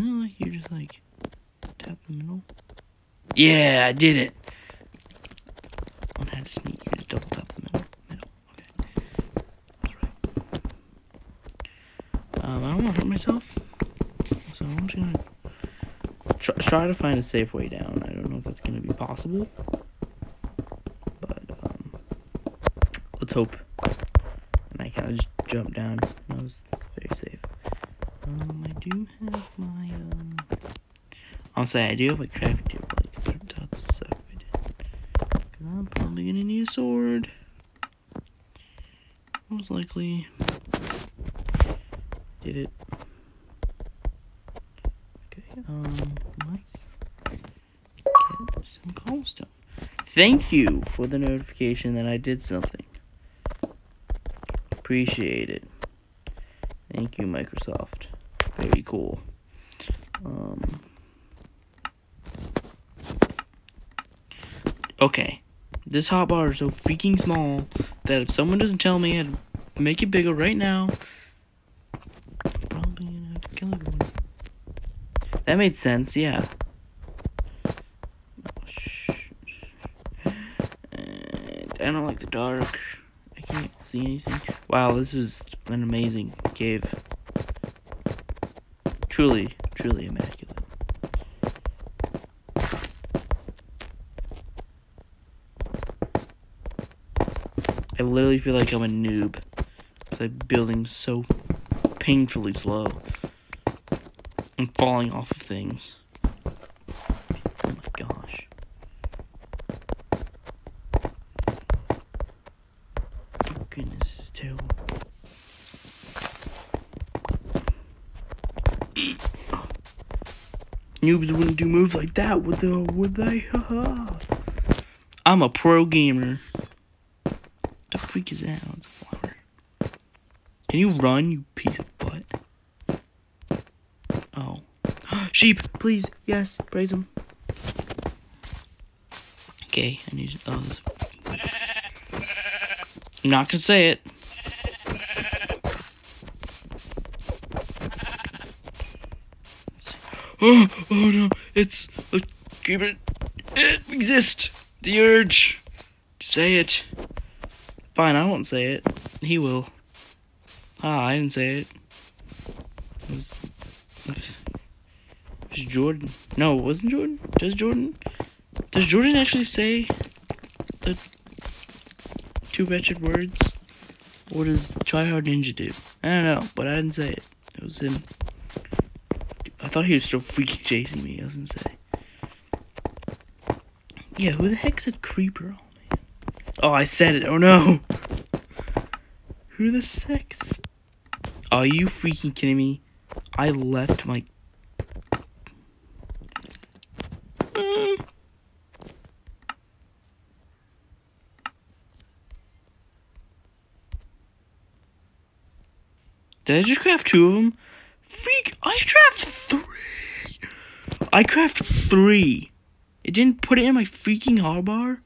like you just like tap the middle? Yeah, I did it. I to sneak. You just double tap the middle. Middle. Okay. That's right. Um, I don't want to hurt myself, so I'm just gonna try, try to find a safe way down. I don't know if that's gonna be possible, but um, let's hope. And I kind of just jump down. That was very safe. Um, I do have my um. I'll say I do have a crafting table. I'm probably gonna need a sword. Most likely. Did it. Okay. Um. Let's get some cobblestone. Thank you for the notification that I did something. Appreciate it. Thank you, Microsoft. Very cool. Um, okay. This hotbar is so freaking small that if someone doesn't tell me to make it bigger right now, I'm probably gonna have to kill everyone. That made sense, yeah. I don't like the dark. I can't see anything. Wow, this was an amazing cave. Truly, truly immaculate. I literally feel like I'm a noob. I'm building so painfully slow. I'm falling off of things. Oh my gosh. Oh goodness, this is terrible. Noobs wouldn't do moves like that, would they? Would they? I'm a pro gamer. The freak is that? Oh, it's a flower. Can you run, you piece of butt? Oh. Sheep, please. Yes, praise them. Okay, I need. Oh, this. I'm not gonna say it. Oh, no, it's a creeper. It exists. The urge to say it. Fine, I won't say it. He will. Ah, I didn't say it. It was, it was Jordan. No, it wasn't Jordan. Does Jordan? Does Jordan actually say the two wretched words? What does Tryhard Ninja do? I don't know, but I didn't say it. It was him. I thought he was still freaking chasing me. I was gonna say. Yeah, who the heck said creeper? Oh. Oh, I said it. Oh no. Who the sex? Are you freaking kidding me? I left my. Did I just craft two of them? Freak! I craft three! I craft three! It didn't put it in my freaking hotbar?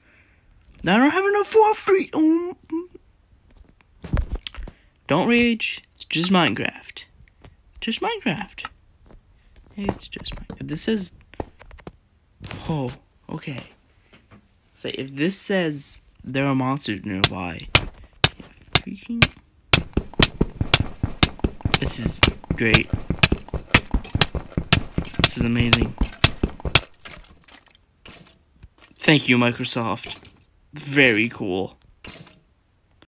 Now I don't have enough for three! Oh. Um, mm. Don't rage. It's just Minecraft. Just Minecraft. It's just Minecraft. This says... Oh, okay. So if this says there are monsters nearby... Freaking... This is great. This is amazing. Thank you, Microsoft. Very cool.